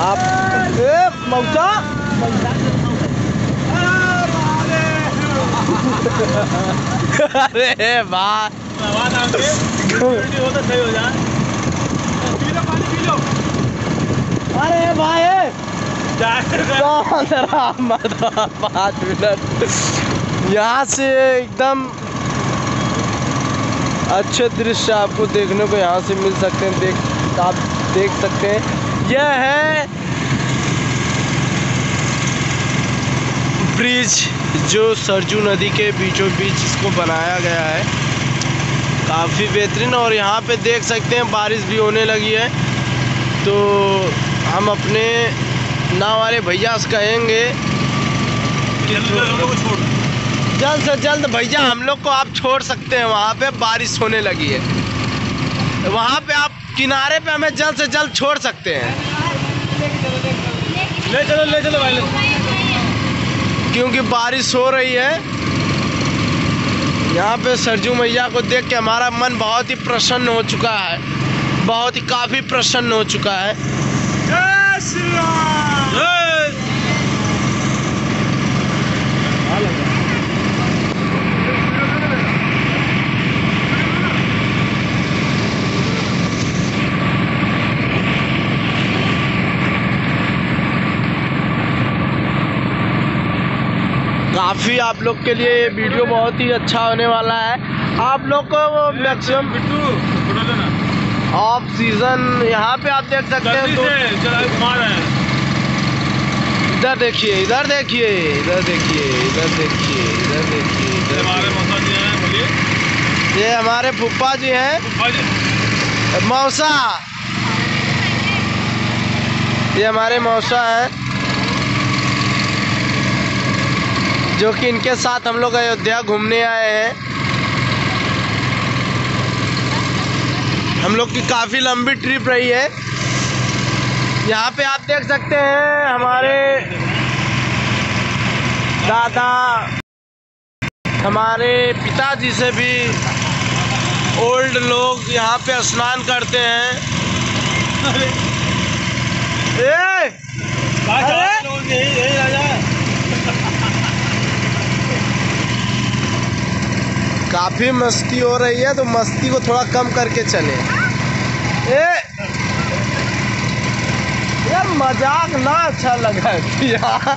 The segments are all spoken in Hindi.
आप ए मौसा? अरे हो तो हो लो अरे भाई पाँच मिनट यहाँ से एकदम अच्छे दृश्य आपको देखने को यहाँ से मिल सकते हैं। देख आप देख सकते हैं। यह है ब्रिज जो सरजू नदी के बीचों बीच इसको बनाया गया है। काफ़ी बेहतरीन और यहाँ पे देख सकते हैं बारिश भी होने लगी है। तो हम अपने नाव वाले भैया से कहेंगे कि से। जल्द से जल्द भैया हम लोग को आप छोड़ सकते हैं। वहाँ पे बारिश होने लगी है। वहाँ पे आप किनारे पे हमें जल्द से जल्द छोड़ सकते हैं। ले चलो ले चलो भाई क्योंकि बारिश हो रही है। यहाँ पे सरजू मैया को देख के हमारा मन बहुत ही प्रसन्न हो चुका है। बहुत ही काफ़ी प्रसन्न हो चुका है। काफ़ी आप लोग के लिए ये वीडियो बहुत ही अच्छा होने वाला है। आप लोग को मैक्सिमम ऑफ़ सीज़न यहाँ पे आप देख सकते हैं तो इधर देखिए इधर देखिए इधर देखिए इधर देखिए इधर देखिए ये इधर हमारे ये फूफा जी हैं। मौसा। ये हमारे मौसा हैं। जो कि इनके साथ हम लोग अयोध्या घूमने आए हैं। हम लोग की काफ़ी लंबी ट्रिप रही है। यहाँ पे आप देख सकते हैं हमारे दादा, हमारे पिताजी से भी ओल्ड लोग यहाँ पे स्नान करते हैं। ए अरे! लोग यही यही राजा है काफ़ी मस्ती हो रही है तो मस्ती को थोड़ा कम करके चले। ए! यार मज़ाक ना अच्छा लगा यार।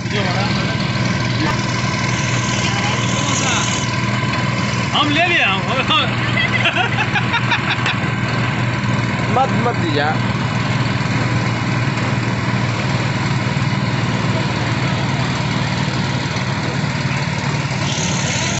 हम ले हम मत मत यार